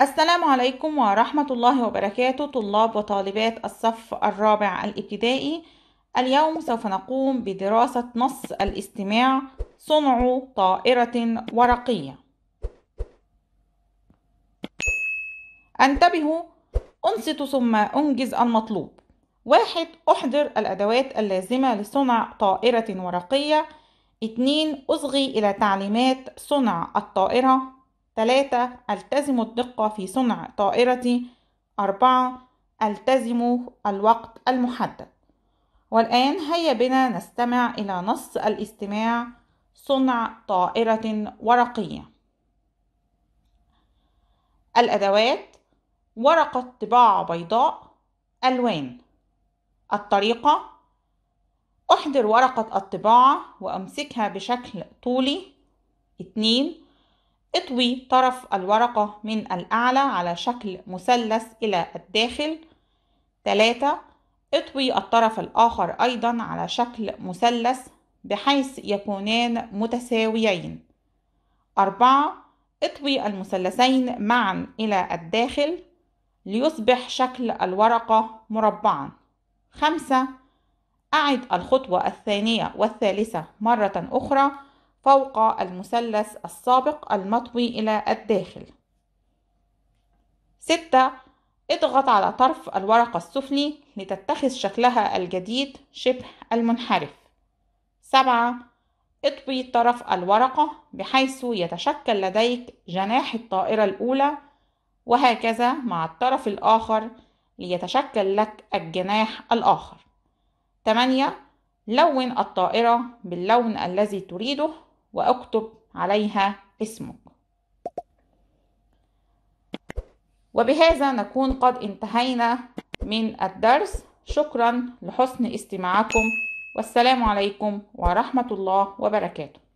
السلام عليكم ورحمة الله وبركاته طلاب وطالبات الصف الرابع الابتدائي. اليوم سوف نقوم بدراسة نص الاستماع. صنع طائرة ورقية. انتبهوا أنصت ثم أنجز المطلوب. واحد أحضر الأدوات اللازمة لصنع طائرة ورقية. اتنين أصغي إلى تعليمات صنع الطائرة. ثلاثة ألتزم الدقة في صنع طائرتي أربعة ألتزم الوقت المحدد. والآن هيا بنا نستمع إلى نص الاستماع صنع طائرة ورقية. الأدوات ورقة طباعة بيضاء ألوان. الطريقة أحضر ورقة الطباعة وأمسكها بشكل طولي. اتنين اطوي طرف الورقة من الأعلى على شكل مثلث إلى الداخل. تلاتة اطوي الطرف الآخر أيضا على شكل مثلث بحيث يكونان متساويين. أربعة اطوي المثلثين معا إلى الداخل ليصبح شكل الورقة مربعا. خمسة أعد الخطوة الثانية والثالثة مرة أخرى فوق المثلث السابق المطوي إلى الداخل. ستة اضغط على طرف الورقة السفلي لتتخذ شكلها الجديد شبه المنحرف. سبعة اطوي طرف الورقة بحيث يتشكل لديك جناح الطائرة الأولى وهكذا مع الطرف الآخر ليتشكل لك الجناح الآخر. 8 لون الطائرة باللون الذي تريده وأكتب عليها اسمك. وبهذا نكون قد انتهينا من الدرس. شكرا لحسن استماعكم. والسلام عليكم ورحمة الله وبركاته.